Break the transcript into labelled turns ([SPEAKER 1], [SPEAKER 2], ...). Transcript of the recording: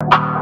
[SPEAKER 1] you